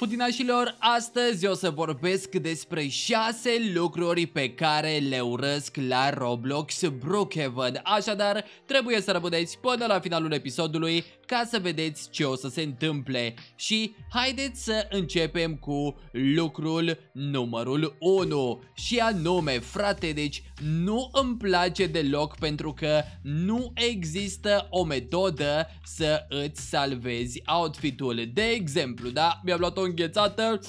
Putinașilor, astăzi o să vorbesc despre 6 lucruri pe care le urăsc la Roblox Brookhaven. Așadar, trebuie să rămâneți până la finalul episodului ca să vedeți ce o să se întâmple. Și haideți să începem cu lucrul numărul 1 Și anume, frate, deci nu îmi place deloc pentru că nu există o metodă să îți salvezi outfitul. De exemplu, da, mi-am luat o înghețată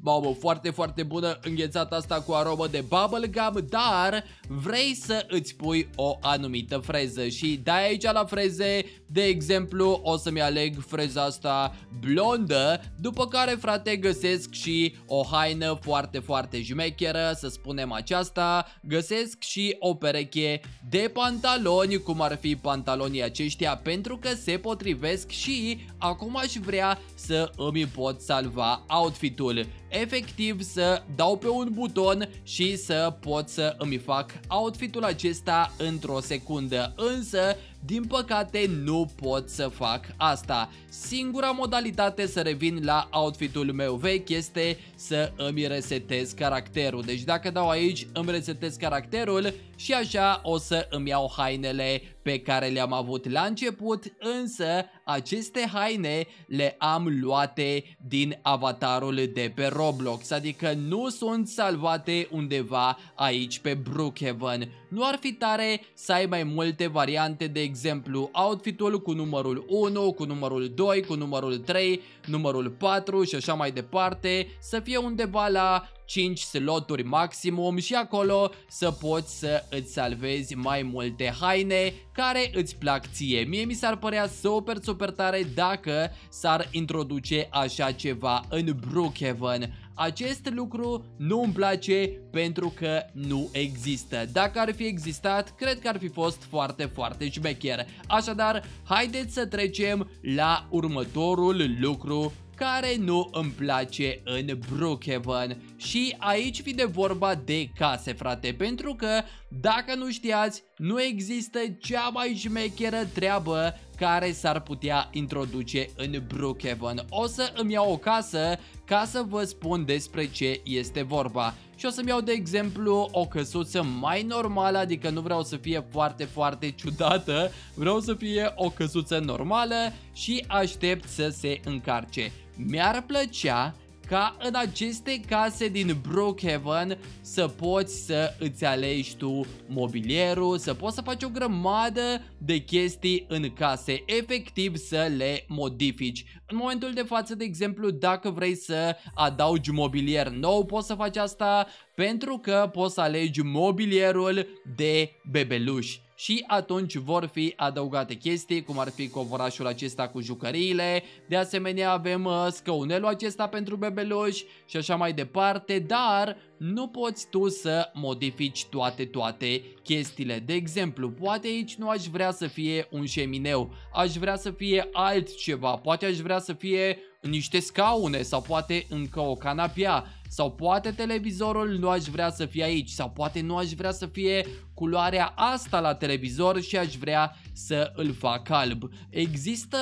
Mamă, foarte, foarte bună înghețata asta cu aromă de bubblegum, dar vrei să îți pui o anumită freză. Și dai aici la freze, de exemplu, o să-mi aleg freza asta blondă, după care, frate, găsesc și o haină foarte, foarte jmecheră, să spunem aceasta, găsesc și o pereche de pantaloni, cum ar fi pantalonii aceștia, pentru că se potrivesc și acum aș vrea să îmi pot salva outfitul efectiv să dau pe un buton și să pot să îmi fac outfitul acesta într-o secundă. Însă din păcate nu pot să fac asta. Singura modalitate să revin la outfitul meu vechi este să îmi resetez caracterul. Deci dacă dau aici îmi resetez caracterul și așa o să îmi iau hainele pe care le-am avut la început, însă aceste haine le am luate din avatarul de pe Roblox, adică nu sunt salvate undeva aici pe Brookhaven. Nu ar fi tare să ai mai multe variante, de exemplu, outfitul cu numărul 1, cu numărul 2, cu numărul 3, numărul 4 și așa mai departe, să fie undeva la 5 sloturi maximum și acolo să poți să îți salvezi mai multe haine care îți plac ție. Mie mi s-ar părea super super tare dacă s-ar introduce așa ceva în Brookhaven. Acest lucru nu îmi place pentru că nu există. Dacă ar fi existat, cred că ar fi fost foarte, foarte șmecher. Așadar, haideți să trecem la următorul lucru care nu îmi place în Brookhaven și aici vine vorba de case frate pentru că dacă nu știați nu există cea mai șmecheră treabă care s-ar putea introduce în Brookhaven O să îmi iau o casă ca să vă spun despre ce este vorba și o să-mi iau de exemplu o căsuță mai normală, adică nu vreau să fie foarte, foarte ciudată, vreau să fie o căsuță normală și aștept să se încarce. Mi-ar plăcea ca în aceste case din Brookhaven să poți să îți alegi tu mobilierul, să poți să faci o grămadă de chestii în case, efectiv să le modifici. În momentul de față, de exemplu, dacă vrei să adaugi mobilier nou, poți să faci asta pentru că poți să alegi mobilierul de bebeluși și atunci vor fi adăugate chestii cum ar fi covorașul acesta cu jucăriile, de asemenea avem uh, scăunelul acesta pentru bebeluși și așa mai departe, dar nu poți tu să modifici toate toate chestiile. De exemplu, poate aici nu aș vrea să fie un șemineu, aș vrea să fie altceva, poate aș vrea să fie niște scaune sau poate încă o canapea sau poate televizorul nu aș vrea să fie aici sau poate nu aș vrea să fie culoarea asta la televizor și aș vrea să îl fac alb. Există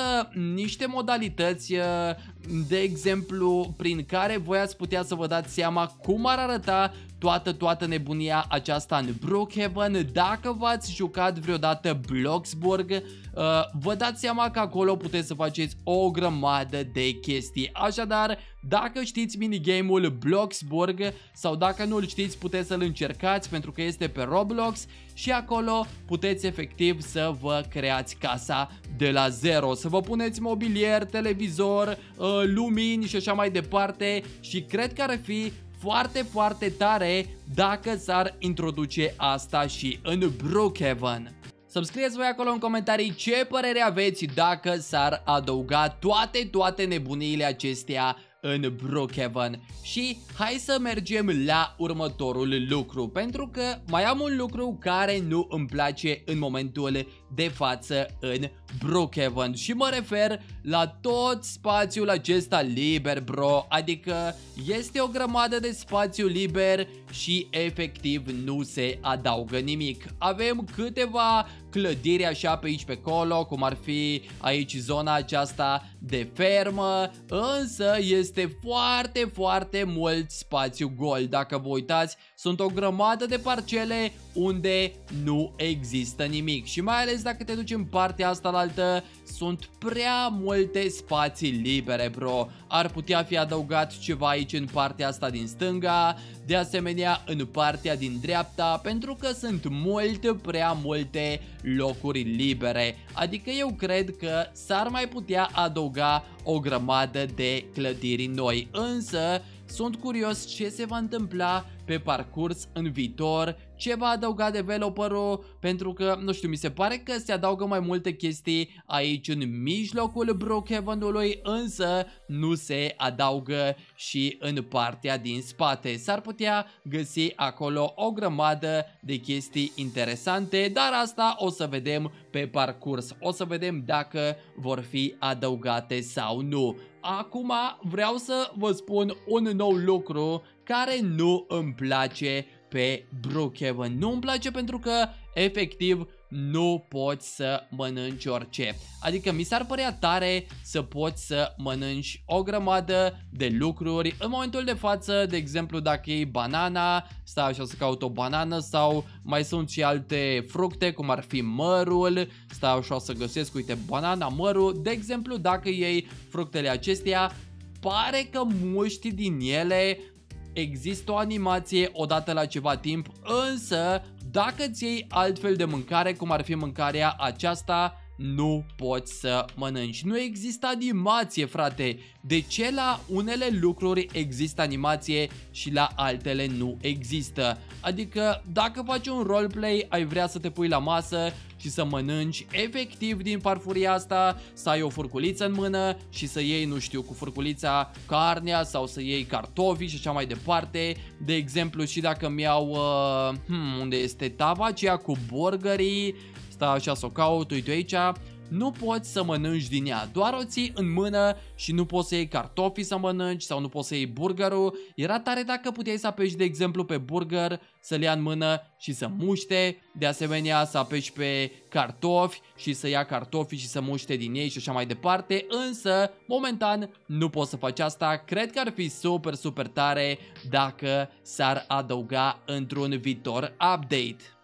niște modalități, uh, de exemplu, prin care voi ați putea să vă dați seama cum ar arăta toată, toată nebunia aceasta în Brookhaven. Dacă v-ați jucat vreodată Bloxburg, uh, vă dați seama că acolo puteți să faceți o grămadă de chestii. Așadar, dacă știți minigame-ul Bloxburg sau dacă nu îl știți puteți să-l încercați pentru că este pe Roblox și acolo puteți efectiv să vă creați casa de la zero, să vă puneți mobilier, televizor, uh, lumini și așa mai departe și cred că ar fi foarte, foarte tare dacă s-ar introduce asta și în Brookhaven. Să-mi scrieți voi acolo în comentarii ce părere aveți dacă s-ar adăuga toate, toate nebuniile acestea în Brookhaven. Și hai să mergem la următorul lucru Pentru că mai am un lucru care nu îmi place în momentul de față în Brookhaven Și mă refer la tot spațiul acesta liber bro. Adică este o grămadă de spațiu liber și efectiv nu se adaugă nimic. Avem câteva clădiri așa pe aici pe acolo, cum ar fi aici zona aceasta de fermă, însă este foarte, foarte mult spațiu gol. Dacă vă uitați, sunt o grămadă de parcele unde nu există nimic. Și mai ales dacă te duci în partea asta la altă, sunt prea multe spații libere, bro. Ar putea fi adăugat ceva aici în partea asta din stânga, de asemenea în partea din dreapta, pentru că sunt mult prea multe locuri libere. Adică eu cred că s-ar mai putea adăuga o grămadă de clădiri noi, însă sunt curios ce se va întâmpla pe parcurs în viitor, ce va adăuga developerul, pentru că, nu știu, mi se pare că se adaugă mai multe chestii aici în mijlocul Brookhaven-ului, însă nu se adaugă și în partea din spate. S-ar putea găsi acolo o grămadă de chestii interesante, dar asta o să vedem pe parcurs. O să vedem dacă vor fi adăugate sau nu. Acum vreau să vă spun un nou lucru care nu îmi place pe Brookhaven. Nu îmi place pentru că efectiv nu poți să mănânci orice. Adică mi s-ar părea tare să poți să mănânci o grămadă de lucruri. În momentul de față, de exemplu, dacă e banana, stai așa să caut o banană sau mai sunt și alte fructe, cum ar fi mărul, stai așa să găsesc, uite, banana, mărul. De exemplu, dacă iei fructele acestea, pare că muști din ele există o animație odată la ceva timp, însă dacă ți iei altfel de mâncare, cum ar fi mâncarea aceasta, nu poți să mănânci. Nu există animație, frate. De ce la unele lucruri există animație și la altele nu există? Adică, dacă faci un roleplay, ai vrea să te pui la masă și să mănânci efectiv din farfuria asta, să ai o furculiță în mână și să iei, nu știu, cu furculița carnea sau să iei cartofi și așa mai departe. De exemplu, și dacă mi-au, uh, hmm, unde este tava aceea cu burgerii, Stai așa să o caut, uite aici nu poți să mănânci din ea, doar o ții în mână și nu poți să iei cartofi să mănânci sau nu poți să iei burgerul. Era tare dacă puteai să apeși de exemplu pe burger, să-l ia în mână și să muște, de asemenea să apeși pe cartofi și să ia cartofi și să muște din ei și așa mai departe, însă momentan nu poți să faci asta, cred că ar fi super super tare dacă s-ar adăuga într-un viitor update.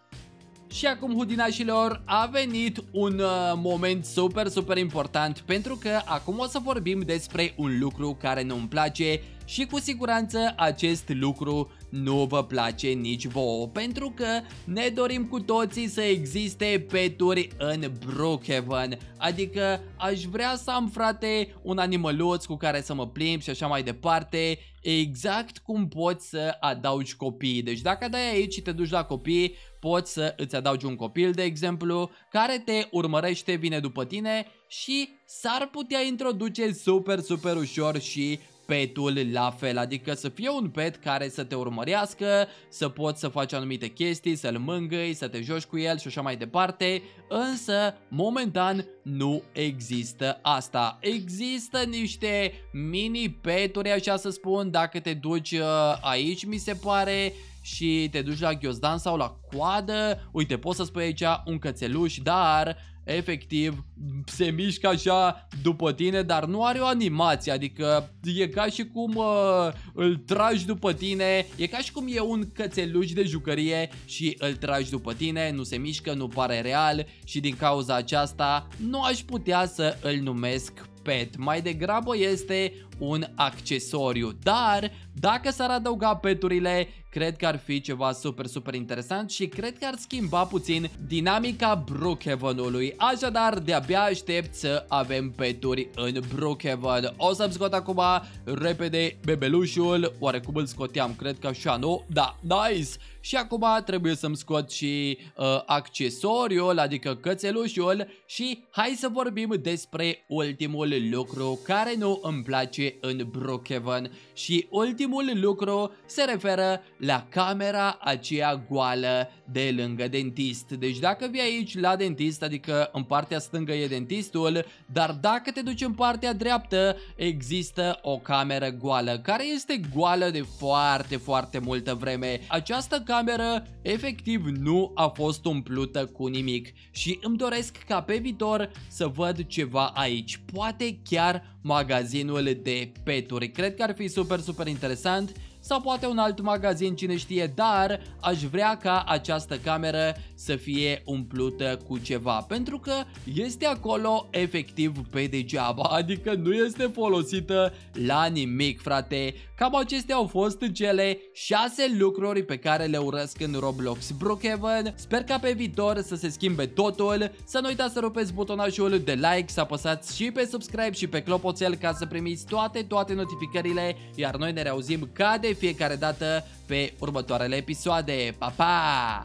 Și acum, hudinașilor, a venit un uh, moment super, super important pentru că acum o să vorbim despre un lucru care nu-mi place și cu siguranță acest lucru nu vă place nici vouă pentru că ne dorim cu toții să existe peturi în Brookhaven. Adică aș vrea să am frate un animăluț cu care să mă plimb și așa mai departe Exact cum poți să adaugi copii. Deci dacă dai aici și te duci la copii poți să îți adaugi un copil de exemplu care te urmărește, vine după tine și s-ar putea introduce super super ușor și petul la fel, adică să fie un pet care să te urmărească, să poți să faci anumite chestii, să-l mângâi, să te joci cu el și așa mai departe, însă momentan nu există asta. Există niște mini peturi, așa să spun, dacă te duci uh, aici mi se pare și te duci la ghiozdan sau la coadă, uite poți să spui aici un cățeluș, dar efectiv se mișcă așa după tine, dar nu are o animație, adică e ca și cum uh, îl tragi după tine, e ca și cum e un cățeluș de jucărie și îl tragi după tine, nu se mișcă, nu pare real și din cauza aceasta nu aș putea să îl numesc pet, mai degrabă este un accesoriu, dar dacă s-ar adăuga peturile, cred că ar fi ceva super, super interesant și cred că ar schimba puțin dinamica Brookhaven-ului. Așadar, de-abia aștept să avem peturi în Brookhaven. O să-mi scot acum repede bebelușul, oarecum îl scoteam, cred că așa, nu? Da, nice! Și acum trebuie să-mi scot și uh, accesoriul, adică cățelușul și hai să vorbim despre ultimul lucru care nu îmi place petrece în Brookhaven. Și ultimul lucru se referă la camera aceea goală de lângă dentist. Deci dacă vii aici la dentist, adică în partea stângă e dentistul, dar dacă te duci în partea dreaptă, există o cameră goală, care este goală de foarte, foarte multă vreme. Această cameră efectiv nu a fost umplută cu nimic și îmi doresc ca pe viitor să văd ceva aici. Poate chiar magazinul de peturi. Cred că ar fi super, super interesant sau poate un alt magazin, cine știe, dar aș vrea ca această cameră să fie umplută cu ceva, pentru că este acolo efectiv pe degeaba, adică nu este folosită la nimic, frate. Cam acestea au fost cele 6 lucruri pe care le urăsc în Roblox Brookhaven. Sper ca pe viitor să se schimbe totul, să nu uitați să rupeți butonajul de like, să apăsați și pe subscribe și pe clopoțel ca să primiți toate, toate notificările, iar noi ne reauzim ca de fiecare dată pe următoarele episoade. Pa, pa!